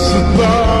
That's.